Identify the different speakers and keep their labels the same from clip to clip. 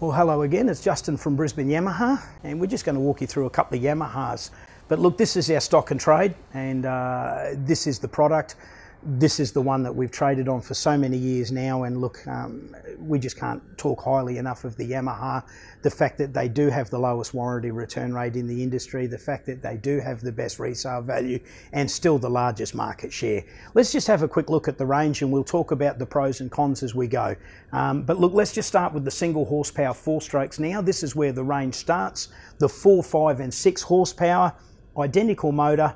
Speaker 1: Well, hello again. It's Justin from Brisbane Yamaha, and we're just going to walk you through a couple of Yamahas. But look, this is our stock and trade, and uh, this is the product this is the one that we've traded on for so many years now. And look, um, we just can't talk highly enough of the Yamaha. The fact that they do have the lowest warranty return rate in the industry, the fact that they do have the best resale value, and still the largest market share. Let's just have a quick look at the range and we'll talk about the pros and cons as we go. Um, but look, let's just start with the single horsepower four strokes now. This is where the range starts. The four, five, and six horsepower, identical motor.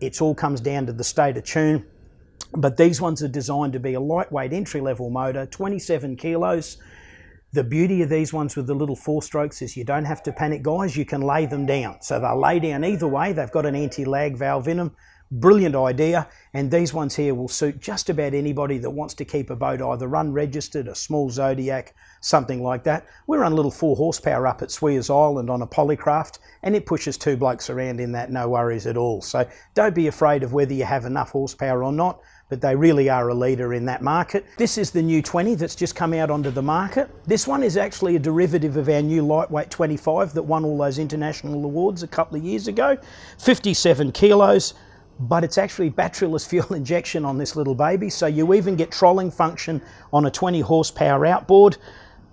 Speaker 1: It all comes down to the state of tune but these ones are designed to be a lightweight entry level motor, 27 kilos. The beauty of these ones with the little four strokes is you don't have to panic, guys. You can lay them down. So they'll lay down either way. They've got an anti lag valve in them. Brilliant idea. And these ones here will suit just about anybody that wants to keep a boat either unregistered, a small Zodiac, something like that. We run a little four horsepower up at Swears Island on a polycraft and it pushes two blokes around in that, no worries at all. So don't be afraid of whether you have enough horsepower or not but they really are a leader in that market. This is the new 20 that's just come out onto the market. This one is actually a derivative of our new lightweight 25 that won all those international awards a couple of years ago. 57 kilos, but it's actually batteryless fuel injection on this little baby. So you even get trolling function on a 20 horsepower outboard.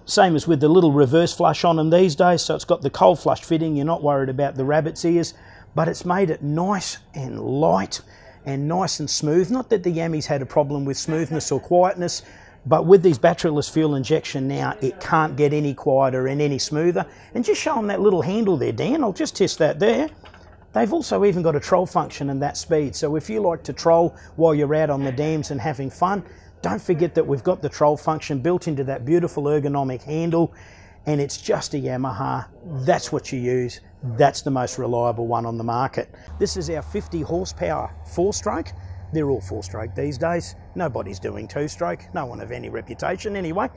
Speaker 1: Same as with the little reverse flush on them these days. So it's got the cold flush fitting. You're not worried about the rabbit's ears, but it's made it nice and light and nice and smooth. Not that the Yammies had a problem with smoothness or quietness, but with these batteryless fuel injection now, it can't get any quieter and any smoother. And just show them that little handle there, Dan. I'll just test that there. They've also even got a troll function in that speed. So if you like to troll while you're out on the dams and having fun, don't forget that we've got the troll function built into that beautiful ergonomic handle and it's just a Yamaha. That's what you use. That's the most reliable one on the market. This is our 50 horsepower four stroke. They're all four stroke these days. Nobody's doing two stroke, no one of any reputation anyway.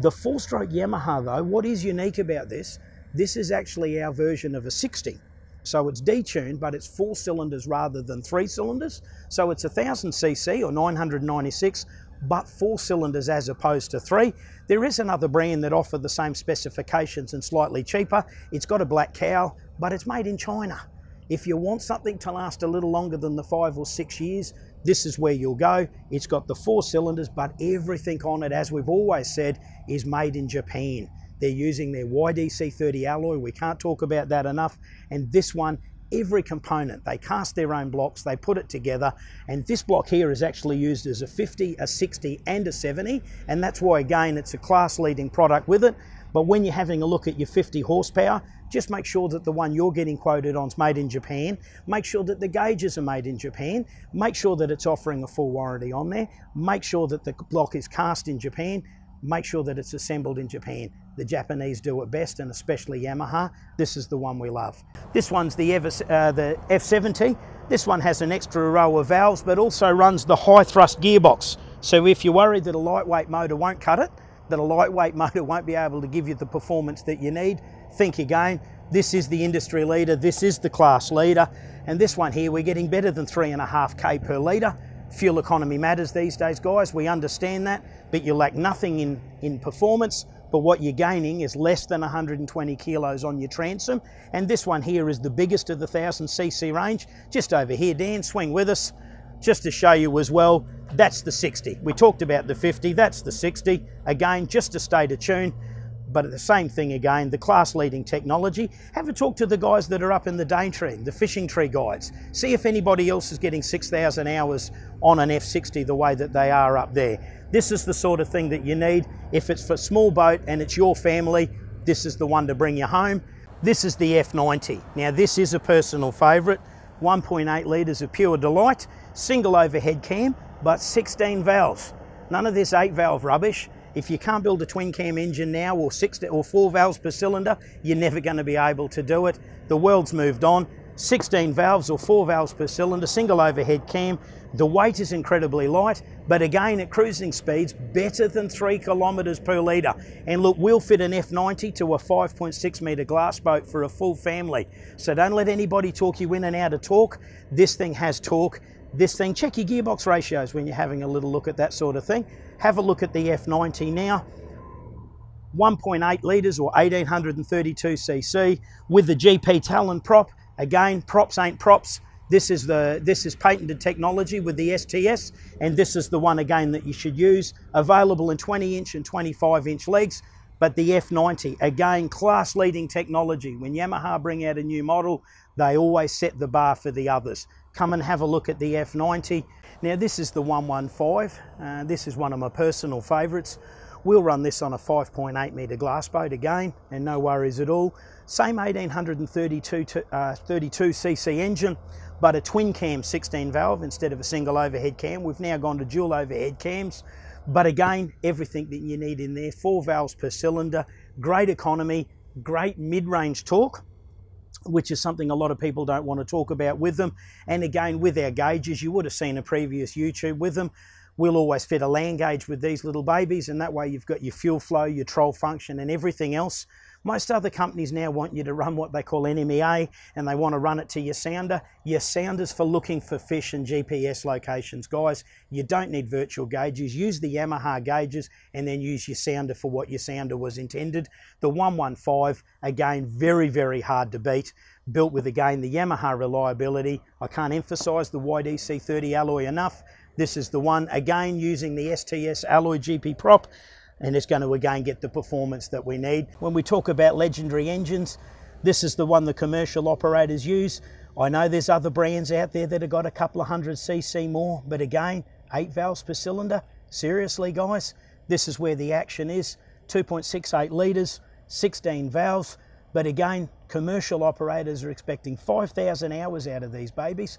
Speaker 1: The four stroke Yamaha though, what is unique about this, this is actually our version of a 60. So it's detuned, but it's four cylinders rather than three cylinders. So it's a 1000cc or 996 but four cylinders as opposed to three. There is another brand that offer the same specifications and slightly cheaper. It's got a black cowl, but it's made in China. If you want something to last a little longer than the five or six years, this is where you'll go. It's got the four cylinders, but everything on it, as we've always said, is made in Japan. They're using their YDC30 alloy. We can't talk about that enough. And this one every component. They cast their own blocks, they put it together, and this block here is actually used as a 50, a 60, and a 70, and that's why, again, it's a class leading product with it. But when you're having a look at your 50 horsepower, just make sure that the one you're getting quoted on is made in Japan. Make sure that the gauges are made in Japan. Make sure that it's offering a full warranty on there. Make sure that the block is cast in Japan make sure that it's assembled in Japan. The Japanese do it best, and especially Yamaha. This is the one we love. This one's the, Ever, uh, the F70. This one has an extra row of valves, but also runs the high thrust gearbox. So if you're worried that a lightweight motor won't cut it, that a lightweight motor won't be able to give you the performance that you need, think again. This is the industry leader, this is the class leader, and this one here, we're getting better than three and a half K per litre. Fuel economy matters these days, guys. We understand that, but you lack nothing in, in performance. But what you're gaining is less than 120 kilos on your transom. And this one here is the biggest of the 1000cc range. Just over here, Dan, swing with us. Just to show you as well, that's the 60. We talked about the 50, that's the 60. Again, just to stay to tune but the same thing again, the class leading technology. Have a talk to the guys that are up in the day Daintree, the fishing tree guides. See if anybody else is getting 6,000 hours on an F60 the way that they are up there. This is the sort of thing that you need. If it's for small boat and it's your family, this is the one to bring you home. This is the F90. Now this is a personal favourite. 1.8 litres of pure delight, single overhead cam, but 16 valves. None of this eight valve rubbish. If you can't build a twin cam engine now or six or four valves per cylinder, you're never going to be able to do it. The world's moved on. 16 valves or four valves per cylinder, single overhead cam. The weight is incredibly light, but again at cruising speeds, better than three kilometres per litre. And look, we'll fit an F90 to a 5.6 metre glass boat for a full family. So don't let anybody talk you in and out of torque. This thing has torque. This thing, check your gearbox ratios when you're having a little look at that sort of thing. Have a look at the F90 now. 1.8 litres or 1832cc with the GP Talon prop. Again, props ain't props. This is the this is patented technology with the SDS, and this is the one again that you should use. Available in 20 inch and 25 inch legs, but the F90 again class leading technology. When Yamaha bring out a new model, they always set the bar for the others. Come and have a look at the F90. Now this is the 115. Uh, this is one of my personal favourites. We'll run this on a 5.8 metre glass boat again, and no worries at all. Same 1832 uh, 32cc engine, but a twin cam 16 valve instead of a single overhead cam. We've now gone to dual overhead cams, but again, everything that you need in there, four valves per cylinder, great economy, great mid-range torque, which is something a lot of people don't want to talk about with them. And again, with our gauges, you would have seen a previous YouTube with them. We'll always fit a land gauge with these little babies, and that way you've got your fuel flow, your troll function, and everything else. Most other companies now want you to run what they call NMEA and they want to run it to your sounder. Your sounder's for looking for fish and GPS locations. Guys, you don't need virtual gauges. Use the Yamaha gauges and then use your sounder for what your sounder was intended. The 115, again, very, very hard to beat. Built with, again, the Yamaha reliability. I can't emphasize the YDC30 alloy enough. This is the one, again, using the SDS alloy GP prop and it's going to again get the performance that we need. When we talk about legendary engines, this is the one the commercial operators use. I know there's other brands out there that have got a couple of hundred cc more, but again, eight valves per cylinder. Seriously, guys, this is where the action is. 2.68 litres, 16 valves. But again, commercial operators are expecting 5,000 hours out of these babies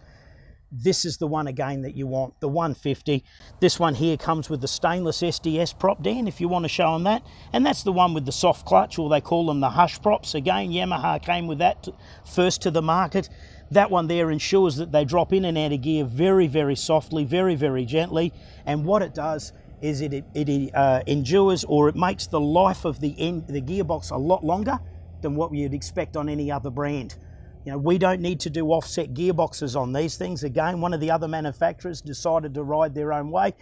Speaker 1: this is the one again that you want, the 150. This one here comes with the stainless SDS prop, Dan, if you want to show them that. And that's the one with the soft clutch, or they call them the hush props. Again, Yamaha came with that first to the market. That one there ensures that they drop in and out of gear very, very softly, very, very gently. And what it does is it, it, uh, endures or it makes the life of the, end, the gearbox a lot longer than what you'd expect on any other brand. You know, we don't need to do offset gearboxes on these things. Again, one of the other manufacturers decided to ride their own way.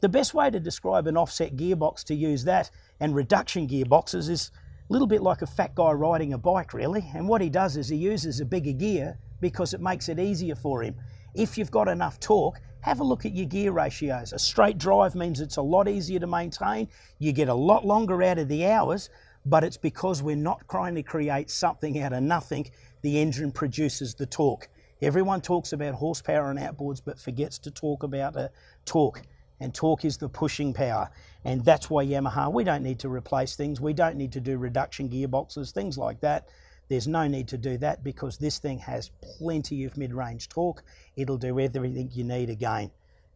Speaker 1: The best way to describe an offset gearbox to use that and reduction gearboxes is a little bit like a fat guy riding a bike, really. And what he does is he uses a bigger gear because it makes it easier for him. If you've got enough torque, have a look at your gear ratios. A straight drive means it's a lot easier to maintain. You get a lot longer out of the hours, but it's because we're not trying to create something out of nothing the engine produces the torque. Everyone talks about horsepower and outboards, but forgets to talk about uh, torque. And torque is the pushing power. And that's why Yamaha, we don't need to replace things. We don't need to do reduction gearboxes, things like that. There's no need to do that because this thing has plenty of mid-range torque. It'll do everything you need again.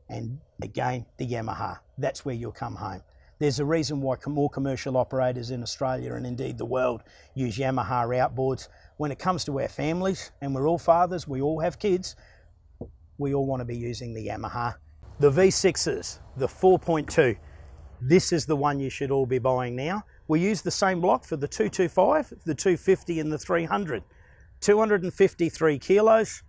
Speaker 1: And again, the Yamaha. That's where you'll come home. There's a reason why more commercial operators in Australia and indeed the world use Yamaha outboards when it comes to our families, and we're all fathers, we all have kids, we all want to be using the Yamaha. The V6s, the 4.2, this is the one you should all be buying now. We use the same block for the 225, the 250 and the 300. 253 kilos,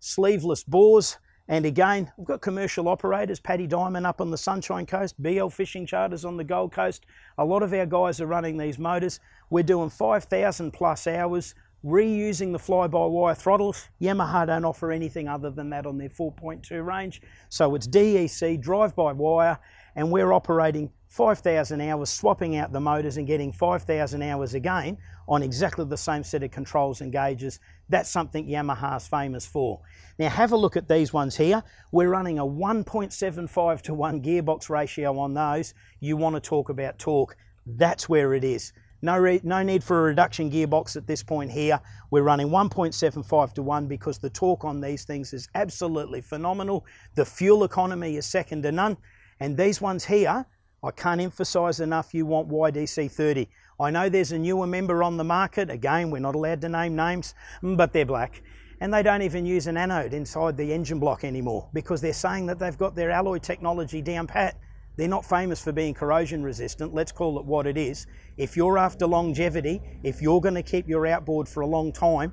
Speaker 1: sleeveless bores, and again, we've got commercial operators, Paddy Diamond up on the Sunshine Coast, BL Fishing Charters on the Gold Coast. A lot of our guys are running these motors. We're doing 5,000 plus hours, reusing the fly-by-wire throttles. Yamaha don't offer anything other than that on their 4.2 range. So it's DEC, drive-by-wire, and we're operating 5,000 hours, swapping out the motors and getting 5,000 hours again on exactly the same set of controls and gauges. That's something Yamaha's famous for. Now have a look at these ones here. We're running a 1.75 to 1 gearbox ratio on those. You want to talk about torque. That's where it is. No, no need for a reduction gearbox at this point here. We're running 1.75 to 1 because the torque on these things is absolutely phenomenal. The fuel economy is second to none. And these ones here, I can't emphasize enough you want YDC 30. I know there's a newer member on the market. Again, we're not allowed to name names, but they're black. And they don't even use an anode inside the engine block anymore because they're saying that they've got their alloy technology down pat. They're not famous for being corrosion resistant. Let's call it what it is. If you're after longevity, if you're going to keep your outboard for a long time,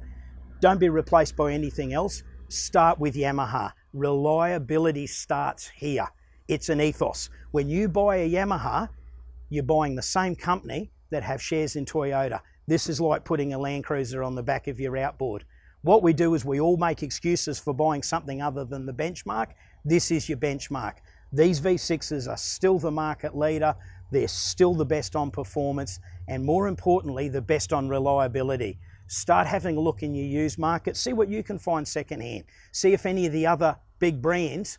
Speaker 1: don't be replaced by anything else. Start with Yamaha. Reliability starts here. It's an ethos. When you buy a Yamaha, you're buying the same company that have shares in Toyota. This is like putting a Land Cruiser on the back of your outboard. What we do is we all make excuses for buying something other than the benchmark. This is your benchmark. These V6s are still the market leader. They're still the best on performance and more importantly, the best on reliability. Start having a look in your used market, see what you can find secondhand. See if any of the other big brands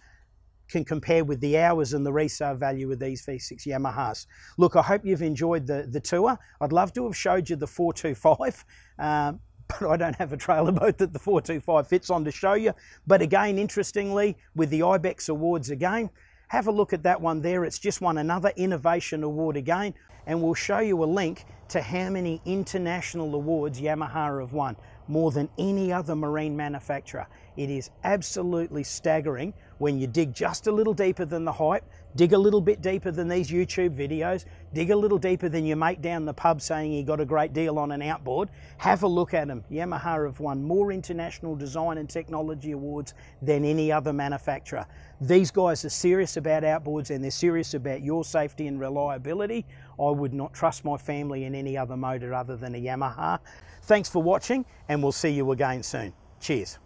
Speaker 1: can compare with the hours and the resale value of these V6 Yamahas. Look, I hope you've enjoyed the, the tour. I'd love to have showed you the 425, um, but I don't have a trailer boat that the 425 fits on to show you. But again, interestingly, with the IBEX Awards again, have a look at that one there. It's just won another Innovation Award again, and we'll show you a link to how many international awards Yamaha have won, more than any other marine manufacturer. It is absolutely staggering when you dig just a little deeper than the hype, dig a little bit deeper than these YouTube videos, dig a little deeper than your mate down the pub saying he got a great deal on an outboard, have a look at them. Yamaha have won more international design and technology awards than any other manufacturer. These guys are serious about outboards and they're serious about your safety and reliability. I would not trust my family in any other motor other than a Yamaha. Thanks for watching and we'll see you again soon. Cheers.